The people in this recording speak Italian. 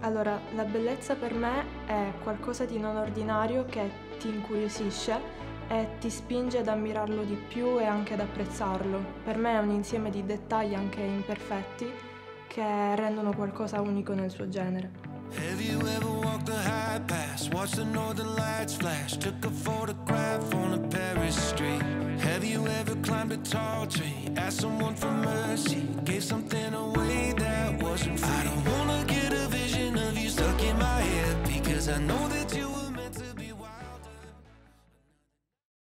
Allora, la bellezza per me è qualcosa di non ordinario che ti incuriosisce e ti spinge ad ammirarlo di più e anche ad apprezzarlo. Per me è un insieme di dettagli anche imperfetti che rendono qualcosa unico nel suo genere. Have you ever walked the high pass, watched the northern lights flash, took a photograph on a Paris street? Have you ever climbed a tall tree, asked someone for mercy? I know that